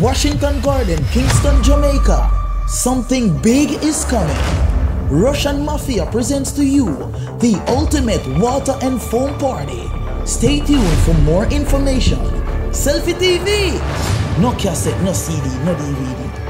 Washington Garden, Kingston, Jamaica. Something big is coming. Russian Mafia presents to you the ultimate water and foam party. Stay tuned for more information. Selfi TV! No cassette, no CD, no DVD.